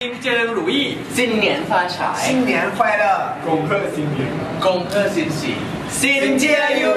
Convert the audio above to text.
新年如意，新年发财，新年快乐，恭贺新年，恭贺新禧，新年有。